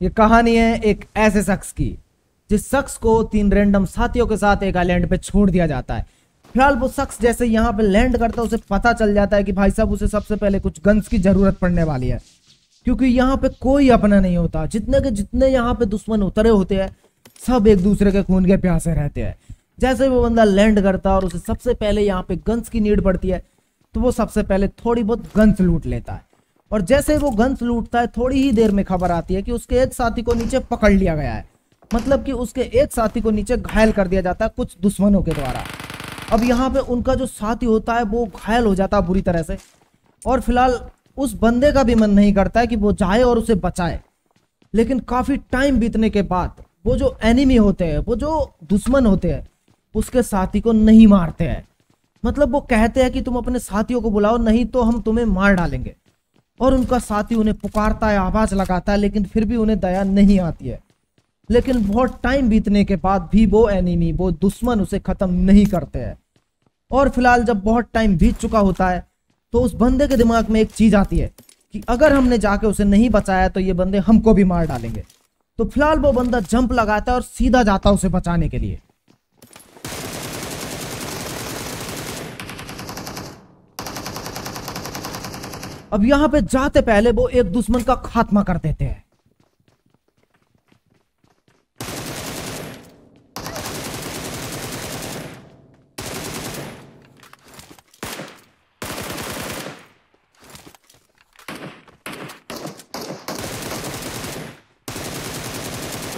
ये कहानी है एक ऐसे शख्स की, जिस शख्स को तीन रैंडम साथियों के साथ एक आइलैंड पे छोड़ दिया जाता है। फ़िलहाल वो शख्स जैसे यहाँ पे लैंड करता है, उसे पता चल जाता है कि भाई साहब, उसे सबसे पहले कुछ गन्स की ज़रूरत पड़ने वाली है। क्योंकि यहाँ पे कोई अपना नहीं होता। जितने के जितने यहाँ पे दुश्मन उतरे होते हैं, सब एक दूसरे के खून के प्यासे रहते हैं। जैसे वो बंदा लैंड करता है और उसे सबसे पहले यहाँ पे गन्स की नीड पड़ती है तो वो सबसे पहले थोड़ी बहुत गन्स लूट लेता है। और जैसे वो गन्स लूटता है, थोड़ी ही देर में खबर आती है कि उसके एक साथी को नीचे पकड़ लिया गया है। मतलब कि उसके एक साथी को नीचे घायल कर दिया जाता है कुछ दुश्मनों के द्वारा। अब यहाँ पे उनका जो साथी होता है, वो घायल हो जाता है बुरी तरह से। और फ़िलहाल उस बंदे का भी मन नहीं करता है कि वो जाए और उसे बचाए। लेकिन काफ़ी टाइम बीतने के बाद वो जो एनिमी होते हैं, वो जो दुश्मन होते हैं, उसके साथी को नहीं मारते हैं। मतलब वो कहते हैं कि तुम अपने साथियों को बुलाओ, नहीं तो हम तुम्हें मार डालेंगे। और उनका साथी उन्हें पुकारता है, आवाज़ लगाता है, लेकिन फिर भी उन्हें दया नहीं आती है। लेकिन बहुत टाइम बीतने के बाद भी वो एनिमी, वो दुश्मन उसे खत्म नहीं करते हैं। और फ़िलहाल जब बहुत टाइम बीत चुका होता है तो उस बंदे के दिमाग में एक चीज़ आती है कि अगर हमने जाके उसे नहीं बचाया तो ये बंदे हमको भी मार डालेंगे। तो फ़िलहाल वो बंदा जंप लगाता है और सीधा जाता है उसे बचाने के लिए। अब यहाँ पे जाते पहले वो एक दुश्मन का खात्मा कर देते हैं।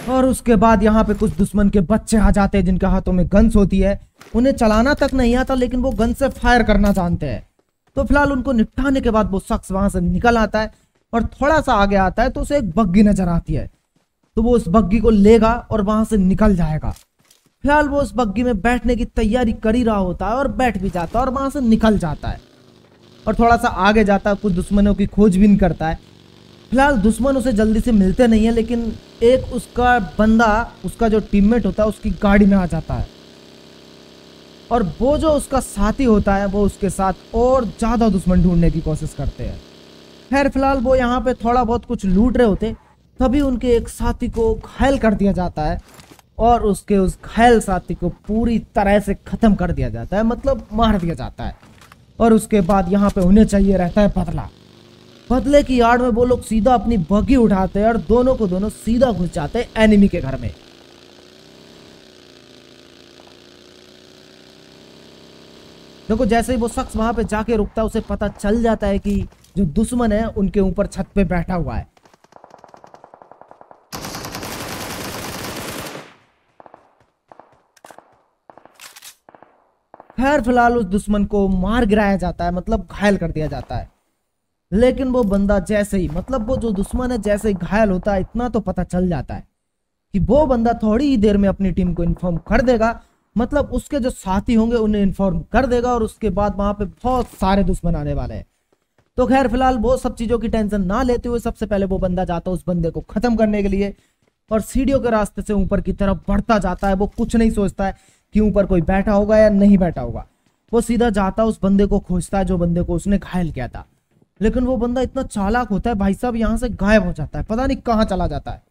और उसके बाद यहाँ पे कुछ दुश्मन के बच्चे आ जाते हैं जिनके हाथों में गन्स होती है। उन्हें चलाना तक नहीं आता, लेकिन वो गन से फायर करना जानते हैं। तो फ़िलहाल उनको निपटाने के बाद वो शख्स वहाँ से निकल आता है और थोड़ा सा आगे आता है तो उसे एक बग्गी नज़र आती है। तो वो उस बग्गी को लेगा और वहाँ से निकल जाएगा। फ़िलहाल वो उस बग्गी में बैठने की तैयारी कर ही रहा होता है और बैठ भी जाता है और वहाँ से निकल जाता है। और थोड़ा सा आगे जाता है, कुछ दुश्मनों की खोजबीन करता है। फ़िलहाल दुश्मन उसे जल्दी से मिलते नहीं है, लेकिन एक उसका बंदा, उसका जो टीममेट होता है, उसकी गाड़ी में आ जाता है। और वो जो उसका साथी होता है, वो उसके साथ और ज़्यादा दुश्मन ढूँढने की कोशिश करते हैं। खैर, फ़िलहाल वो यहाँ पे थोड़ा बहुत कुछ लूट रहे होते, तभी उनके एक साथी को घायल कर दिया जाता है और उसके उस घायल साथी को पूरी तरह से ख़त्म कर दिया जाता है मतलब मार दिया जाता है। और उसके बाद यहाँ पे उन्हें चाहिए रहता है बदला। बदले की आड़ में वो लोग सीधा अपनी बगी उठाते हैं और दोनों को दोनों सीधा घुस जाते हैं एनिमी के घर में। देखो, जैसे ही वो शख्स वहाँ पे जाके रुकता है, उसे पता चल जाता है कि जो दुश्मन है, उनके ऊपर छत पे बैठा हुआ है। खैर, फ़िलहाल उस दुश्मन को मार गिराया जाता है मतलब घायल कर दिया जाता है। लेकिन वो बंदा जैसे ही मतलब वो जो दुश्मन है, जैसे ही घायल होता है, इतना तो पता चल जाता है कि वो बंदा थोड़ी ही देर में अपनी टीम को इन्फॉर्म कर देगा मतलब उसके जो साथी होंगे उन्हें इन्फॉर्म कर देगा और उसके बाद वहाँ पे बहुत सारे दुश्मन आने वाले हैं। तो खैर, फ़िलहाल वो सब चीज़ों की टेंशन ना लेते हुए सबसे पहले वो बंदा जाता है उस बंदे को खत्म करने के लिए और सीढ़ियों के रास्ते से ऊपर की तरफ़ बढ़ता जाता है। वो कुछ नहीं सोचता है कि ऊपर कोई बैठा होगा या नहीं बैठा होगा। वो सीधा जाता उस बंदे को खोजता है, जो बंदे को उसने घायल किया था। लेकिन वो बंदा इतना चालाक होता है, भाई साहब, यहाँ से गायब हो जाता है। पता नहीं कहाँ चला जाता है।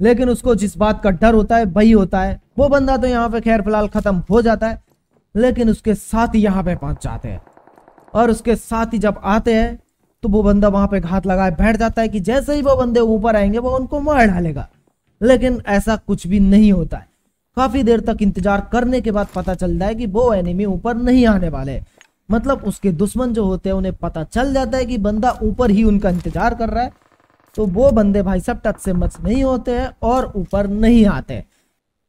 लेकिन उसको जिस बात का डर होता है वही होता है, वो बंदा तो यहाँ पे खैर फ़िलहाल खत्म हो जाता है, लेकिन उसके साथ ही यहाँ पे पहुँच जाते हैं। और उसके साथ ही जब आते हैं तो वो बंदा वहाँ पे घात लगाए बैठ जाता है कि जैसे ही वो बंदे ऊपर आएँगे, वो उनको मार डालेगा। लेकिन ऐसा कुछ भी नहीं होता है। काफ़ी देर तक इंतज़ार करने के बाद पता चलता है कि वो एनिमी ऊपर नहीं आने वाले मतलब उसके दुश्मन जो होते हैं, उन्हें पता चल जाता है कि बंदा ऊपर ही उनका इंतज़ार कर रहा है। तो वो बंदे भाई सब टच से मच नहीं होते हैं और ऊपर नहीं आते।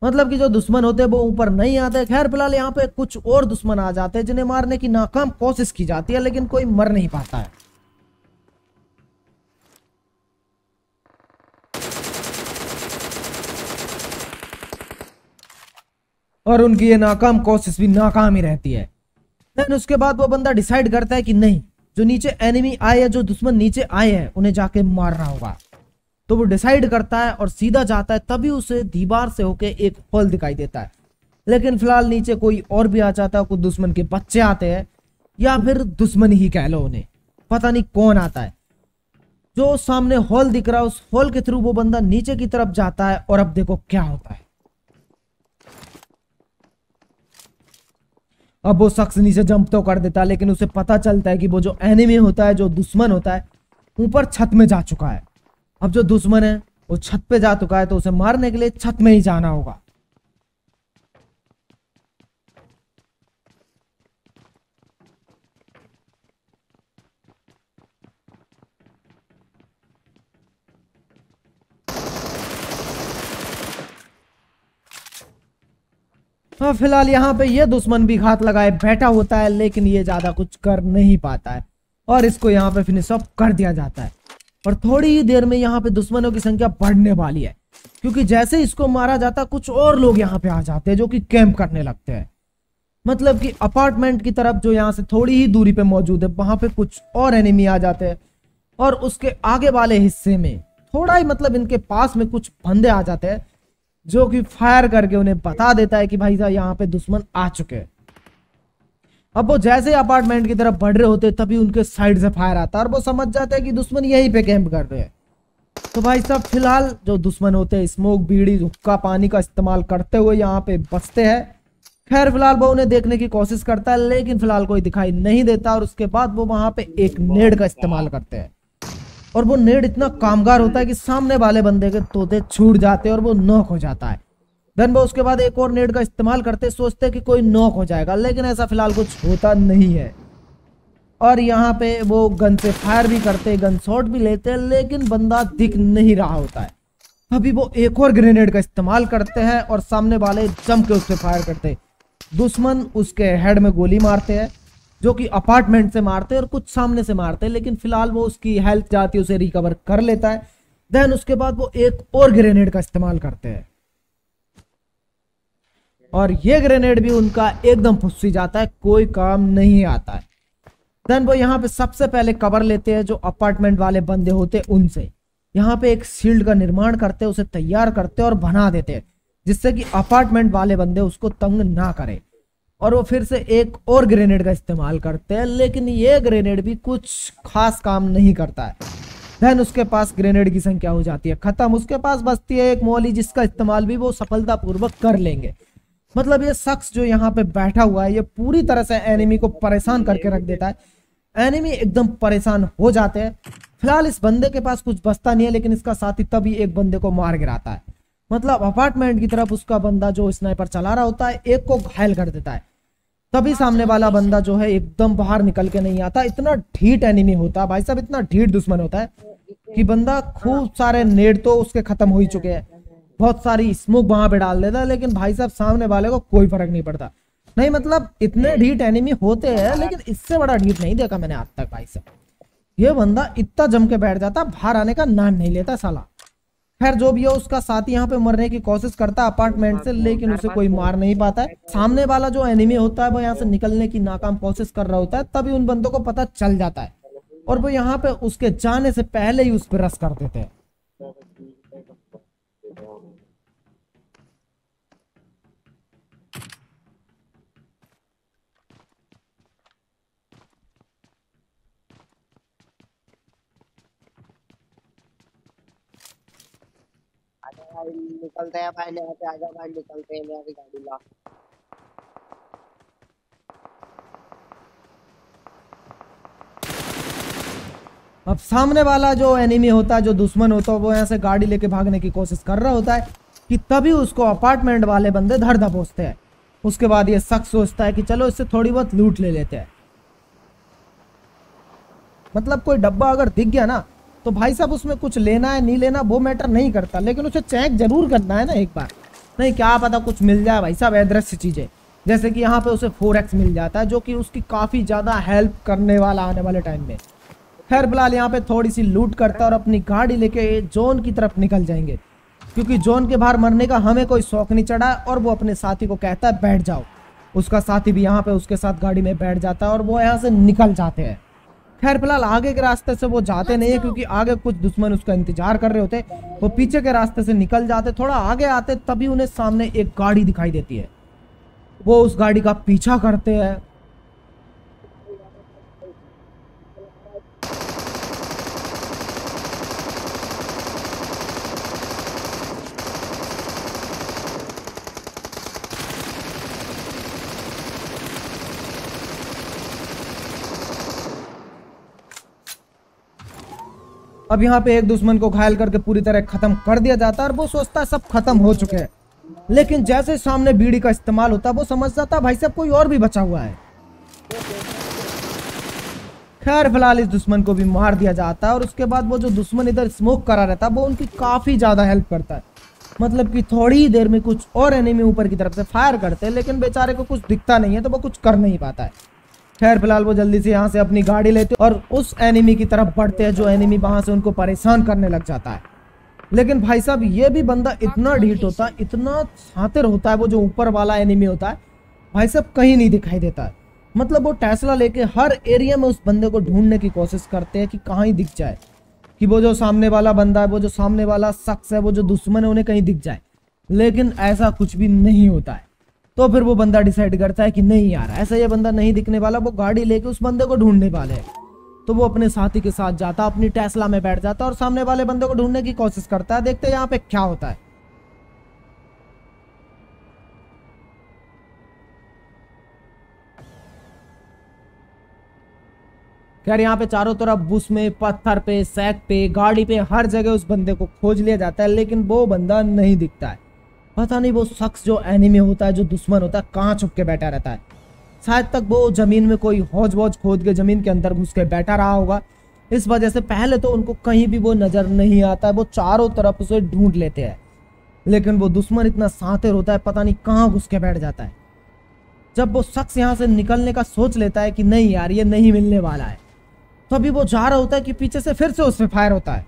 मतलब कि जो दुश्मन होते हैं, वो ऊपर नहीं आते। खैर, फ़िलहाल यहाँ पे कुछ और दुश्मन आ जाते हैं, जिन्हें मारने की नाकाम कोशिश की जाती है, लेकिन कोई मर नहीं पाता है। और उनकी ये नाकाम कोशिश भी नाकाम ही रहती है। देन उसके बाद वो बंदा डिसाइड करता है कि नहीं जो नीचे एनिमी आए या जो दुश्मन नीचे आए हैं, उन्हें जाके मारना होगा। तो वो डिसाइड करता है और सीधा जाता है, तभी उसे दीवार से होके एक होल दिखाई देता है। लेकिन फ़िलहाल नीचे कोई और भी आ जाता है कुछ दुश्मन के बच्चे आते हैं, या फिर दुश्मन ही कह लो उन्हें। पता नहीं कौन आता है। जो सामने हॉल दिख रहा है, उस हॉल के थ्रू वो बंदा नीचे की तरफ़ जाता है और अब देखो क्या होता है। अब वो शख्स नीचे जंप तो कर देता है लेकिन उसे पता चलता है कि वो जो एनिमी होता है, जो दुश्मन होता है, ऊपर छत में जा चुका है। अब जो दुश्मन है, वो छत पे जा चुका है तो उसे मारने के लिए छत में ही जाना होगा। हाँ फ़िलहाल यहाँ पे ये दुश्मन भी घात लगाए, बैठा होता है, लेकिन ये ज़्यादा कुछ कर नहीं पाता है। और इसको यहाँ पे फिनिश ऑफ़ कर दिया जाता है। और थोड़ी ही देर में यहाँ पे दुश्मनों की संख्या बढ़ने वाली है। क्योंकि जैसे इसको मारा जाता, कुछ और लोग यहाँ पे आ जाते हैं, जो कि कैंप करने लगते हैं। मतलब कि अपार्टमेंट की तरफ़ जो यहाँ से थोड़ी ही दूरी पे मौजूद है, वहाँ पे कुछ और एनिमी आ जाते हैं। और उसके आगे वाले हिस्से में थोड़ा ही मतलब इनके पास में कुछ बंदे आ जाते हैं जो कि फायर करके उन्हें बता देता है कि भाई साहब, यहाँ पे दुश्मन आ चुके हैं। अब वो जैसे ही अपार्टमेंट की तरफ़ बढ़ रहे होते तभी उनके साइड से फायर आता है और वो समझ जाते हैं कि दुश्मन यहीं पे कैंप कर रहे हैं। तो भाई साहब, फ़िलहाल जो दुश्मन होते हैं, स्मोक, बीड़ी, हुक्का, पानी का इस्तेमाल करते हुए यहाँ पे बचते हैं। खैर, फ़िलहाल वो उन्हें देखने की कोशिश करता है, लेकिन फ़िलहाल कोई दिखाई नहीं देता और उसके बाद वो वहाँ पे एक नेड का इस्तेमाल करते हैं। और वो नेड इतना कामगार होता है कि सामने वाले बंदे के तोते छूट जाते हैं और वो नॉक हो जाता है। देन वो उसके बाद एक और नेड का इस्तेमाल करते सोचते कि कोई नॉक हो जाएगा, लेकिन ऐसा फ़िलहाल कुछ होता नहीं है। और यहाँ पे वो गन से फायर भी करते गन शॉट भी लेते हैं, लेकिन बंदा दिख नहीं रहा होता है। अभी वो एक और ग्रेनेड का इस्तेमाल करते हैं और सामने वाले जम के उस पर फायर करते दुश्मन उसके हेड में गोली मारते हैं। जो कि अपार्टमेंट से मारते हैं और कुछ सामने से मारते हैं, लेकिन फ़िलहाल वो उसकी हेल्थ जाती है उसे रिकवर कर लेता है। देन उसके बाद वो एक और ग्रेनेड का इस्तेमाल करते हैं। और ये ग्रेनेड भी उनका एकदम फुस्सी जाता है, कोई काम नहीं आता है। देन वो यहाँ पे सबसे पहले कवर लेते हैं जो अपार्टमेंट वाले बंदे होते हैं, उनसे। यहाँ पे एक शील्ड का निर्माण करते उसे तैयार करते और बना देते हैं, जिससे कि अपार्टमेंट वाले बंदे उसको तंग ना करें। और वो फिर से एक और ग्रेनेड का इस्तेमाल करते हैं, लेकिन ये ग्रेनेड भी कुछ खास काम नहीं करता है। देन उसके पास ग्रेनेड की संख्या हो जाती है, खत्म। उसके पास बचती है एक मौली, जिसका इस्तेमाल भी वो सफलतापूर्वक कर लेंगे। मतलब ये शख्स जो यहाँ पे बैठा हुआ है, ये पूरी तरह से एनिमी को परेशान करके रख देता है। एनिमी एकदम परेशान हो जाते हैं। फ़िलहाल इस बंदे के पास कुछ बचता नहीं है, लेकिन इसका साथी तभी एक बंदे को मार गिराता है। मतलब अपार्टमेंट की तरफ़ उसका बंदा जो स्नाइपर चला रहा होता है, एक को घायल कर देता है। तभी सामने वाला बंदा जो है एकदम बाहर निकल के नहीं आता। इतना ढीट एनिमी होता। है भाई साहब इतना ढीट दुश्मन होता है कि बंदा खूब सारे नेट तो उसके खत्म हो ही चुके हैं। बहुत सारी स्मोक वहाँ पे डाल देता है लेकिन भाई साहब सामने वाले को कोई फ़र्क नहीं पड़ता। नहीं मतलब इतने ढीट एनिमी होते हैं लेकिन इससे बड़ा ढीट नहीं देखा मैंने आज तक भाई साहब। ये बंदा इतना जम के बैठ जाता बाहर आने का नाम नहीं लेता साला। खैर, जो भी हो, उसका साथी यहाँ पे मरने की कोशिश करता है अपार्टमेंट से, लेकिन उसे कोई मार नहीं पाता है। सामने वाला जो एनिमी होता है, वो यहाँ से निकलने की नाकाम कोशिश कर रहा होता है, तभी उन बंदों को पता चल जाता है। और वो यहाँ पे उसके जाने से पहले ही उस पर रस कर देते हैं। भाई निकलते हैं भाई यहाँ पे आजा भाई निकलते हैं, मेरी गाड़ी ला अब सामने वाला जो एनिमी होता है, जो दुश्मन होता है, वो यहाँ से गाड़ी लेके भागने की कोशिश कर रहा होता है कि तभी उसको अपार्टमेंट वाले बंदे धर धपोसते हैं। उसके बाद ये शख्स सोचता है कि चलो इससे थोड़ी बहुत लूट ले लेते हैं। मतलब कोई डब्बा अगर दिख गया ना तो भाई साहब, उसमें कुछ लेना है, नहीं लेना, वो मैटर नहीं करता। लेकिन उसे चेक ज़रूर करना है ना एक बार। नहीं, क्या पता कुछ मिल जाए भाई साहब अदृश्य चीज़ें। जैसे कि यहाँ पे उसे फोर एक्स मिल जाता है, जो कि उसकी काफ़ी ज़्यादा हेल्प करने वाला आने वाले टाइम में। खैर, फ़िलहाल यहाँ पे थोड़ी सी लूट करता है और अपनी गाड़ी लेके जोन की तरफ़ निकल जाएँगे। क्योंकि जोन के बाहर मरने का हमें कोई शौक नहीं चढ़ा और वो अपने साथी को कहता है, बैठ जाओ। उसका साथी भी यहाँ पे उसके साथ गाड़ी में बैठ जाता है और वो यहाँ से निकल जाते हैं। खैर फ़िलहाल आगे के रास्ते से वो जाते नहीं है क्योंकि आगे कुछ दुश्मन उसका इंतज़ार कर रहे होते वो पीछे के रास्ते से निकल जाते थोड़ा आगे आते तभी उन्हें सामने एक गाड़ी दिखाई देती है। वो उस गाड़ी का पीछा करते हैं। अब यहाँ पे एक दुश्मन को घायल करके पूरी तरह खत्म कर दिया जाता है और वो सोचता है सब खत्म हो चुके हैं। लेकिन जैसे सामने बीड़ी का इस्तेमाल होता है, वो समझ जाता है, भाई साहब, कोई और भी बचा हुआ है। खैर, फ़िलहाल इस दुश्मन को भी मार दिया जाता है और उसके बाद वो जो दुश्मन इधर स्मोक करा रहता है, वो उनकी काफ़ी ज़्यादा हेल्प करता है। मतलब कि थोड़ी ही देर में कुछ और एनिमी ऊपर की तरफ़ से फायर करते हैं, लेकिन बेचारे को कुछ दिखता नहीं है तो वो कुछ कर नहीं पाता है। खैर, फ़िलहाल वो जल्दी से यहाँ से अपनी गाड़ी लेते और उस एनिमी की तरफ़ बढ़ते हैं, जो एनिमी वहाँ से उनको परेशान करने लग जाता है। लेकिन भाई साहब, ये भी बंदा इतना ढीट होता है, इतना छातिर होता है वो जो ऊपर वाला एनिमी होता है, भाई साहब कहीं नहीं दिखाई देता है। मतलब वो टैसला लेके हर एरिया में उस बंदे को ढूँढने की कोशिश करते हैं कि कहाँ ही दिख जाए, कि वो जो सामने वाला बंदा है, वो जो सामने वाला शख्स है, वो जो दुश्मन है, उन्हें कहीं दिख जाए। लेकिन ऐसा कुछ भी नहीं होता है। तो फिर वो बंदा डिसाइड करता है कि नहीं यार, ऐसा ये बंदा नहीं दिखने वाला, वो गाड़ी लेके उस बंदे को ढूँढने वाले है। तो वो अपने साथी के साथ जाता, अपनी टेस्ला में बैठ जाता और सामने वाले बंदे को ढूँढने की कोशिश करता है, देखते यहाँ पे क्या होता है। खैर, यहाँ पे चारों तरफ़ बुश में, पत्थर पे सैक पे, गाड़ी पे, हर जगह उस बंदे को खोज लिया जाता है, लेकिन वो बंदा नहीं दिखता है। पता नहीं वो शख्स जो एनिमी होता है, जो दुश्मन होता है, कहाँ छुप के बैठा रहता है। शायद तक वो ज़मीन में कोई हौज वौज खोद के ज़मीन के अंदर घुस के बैठा रहा होगा। इस वजह से पहले तो उनको कहीं भी वो नज़र नहीं आता है वो चारों तरफ़ उसे ढूंढ लेते हैं। लेकिन वो दुश्मन इतना सातिर होता है, पता नहीं कहाँ घुस के बैठ जाता है। जब वो शख्स यहाँ से निकलने का सोच लेता है कि नहीं यार, ये नहीं मिलने वाला है तो वो जा रहा होता है कि पीछे से फिर से उस पर फायर होता है।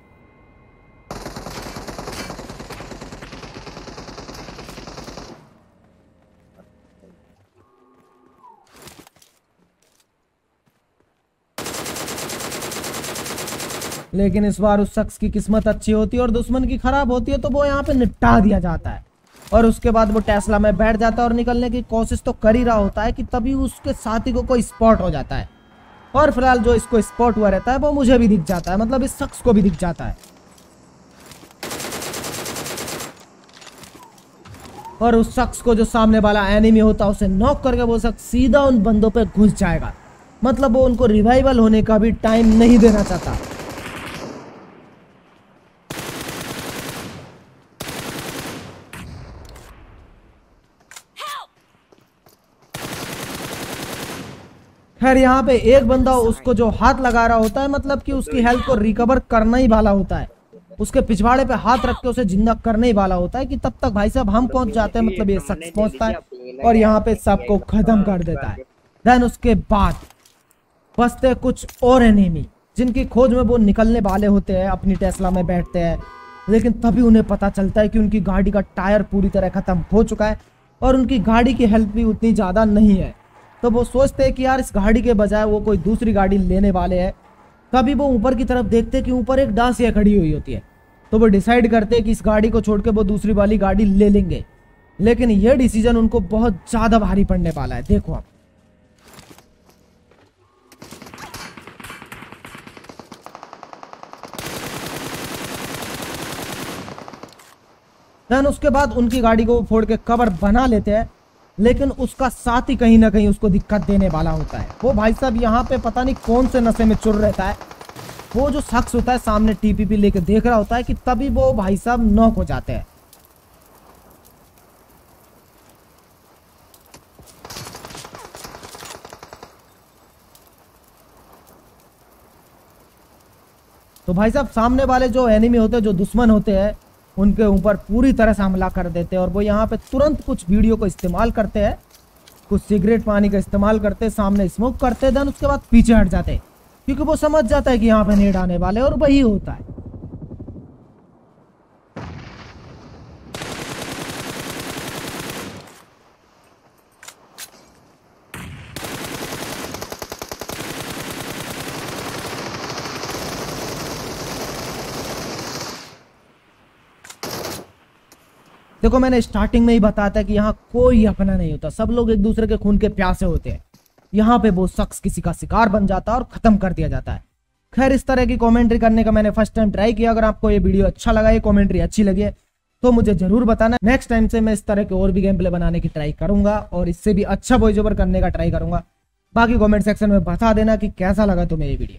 लेकिन इस बार उस शख्स की किस्मत अच्छी होती है और दुश्मन की खराब होती है तो वो यहाँ पे निपटा दिया जाता है। और उसके बाद वो टेस्ला में बैठ जाता है और निकलने की कोशिश तो कर ही रहा होता है कि तभी उसके साथी को कोई स्पॉट हो जाता है। और फ़िलहाल जो इसको स्पॉट हुआ रहता है, वो मुझे भी दिख जाता है मतलब इस शख्स को भी दिख जाता है। और उस शख्स को जो सामने वाला एनिमी होता है, उसे नॉक करके वो शख्स सीधा उन बंदों पे घुस जाएगा। मतलब वो उनको रिवाइवल होने का भी टाइम नहीं देना चाहता। खैर यहाँ पे एक बंदा उसको जो हाथ लगा रहा होता है मतलब कि उसकी हेल्थ को रिकवर करना ही वाला होता है। उसके पिछवाड़े पे हाथ रख के उसे ज़िंदा करने ही वाला होता है कि तब तक भाई साहब हम पहुँच जाते हैं मतलब ये शख्स पहुँचता है और यहाँ पे सबको खत्म कर देता है। देन उसके बाद बसते कुछ और एनिमी जिनकी खोज में वो निकलने वाले होते हैं अपनी टेस्ला में बैठते हैं। लेकिन तभी उन्हें पता चलता है कि उनकी गाड़ी का टायर पूरी तरह खत्म हो चुका है और उनकी गाड़ी की हेल्थ भी उतनी ज़्यादा नहीं है। तो वो सोचते हैं कि यार इस गाड़ी के बजाय वो कोई दूसरी गाड़ी लेने वाले हैं। तभी वो ऊपर की तरफ़ देखते कि ऊपर एक डांसिया खड़ी हुई होती है। तो वो डिसाइड करते हैं कि इस गाड़ी को छोड़ के वो दूसरी वाली गाड़ी ले लेंगे। लेकिन ये डिसीज़न उनको बहुत ज़्यादा भारी पड़ने वाला है। देखो आप। देन उसके बाद उनकी गाड़ी को फोड़ के कवर बना लेते हैं। लेकिन उसका साथ ही कहीं ना कहीं उसको दिक्कत देने वाला होता है। वो भाई साहब यहाँ पे पता नहीं कौन से नशे में चुर रहता है। वो जो शख्स होता है सामने टीपीपी लेके देख रहा होता है कि तभी वो भाई साहब नॉक हो जाते हैं। तो भाई साहब सामने वाले जो एनिमी होते हैं, जो दुश्मन होते हैं उनके ऊपर पूरी तरह से हमला कर देते हैं और वो यहाँ पे तुरंत कुछ वीडियो को इस्तेमाल करते हैं। कुछ सिगरेट पानी का इस्तेमाल करते सामने स्मोक करते हैं देन उसके बाद पीछे हट जाते क्योंकि वो समझ जाता है कि यहाँ पे नेट आने वाले और वही होता है। देखो, मैंने स्टार्टिंग में ही बताया था कि यहाँ कोई अपना नहीं होता। सब लोग एक दूसरे के खून के प्यासे होते हैं। यहाँ पे वो शख्स किसी का शिकार बन जाता है और खत्म कर दिया जाता है। खैर, इस तरह की कमेंट्री करने का मैंने फ़र्स्ट टाइम ट्राई किया। अगर आपको ये वीडियो अच्छा लगा, ये कमेंट्री अच्छी लगी है तो मुझे ज़रूर बताना। नेक्स्ट टाइम से मैं इस तरह के और भी गेम प्ले बनाने की ट्राई करूँगा और इससे भी अच्छा वॉइस ओवर करने का ट्राई करूँगा। बाकी कमेंट सेक्शन में बता देना कि कैसा लगा तुम्हें ये वीडियो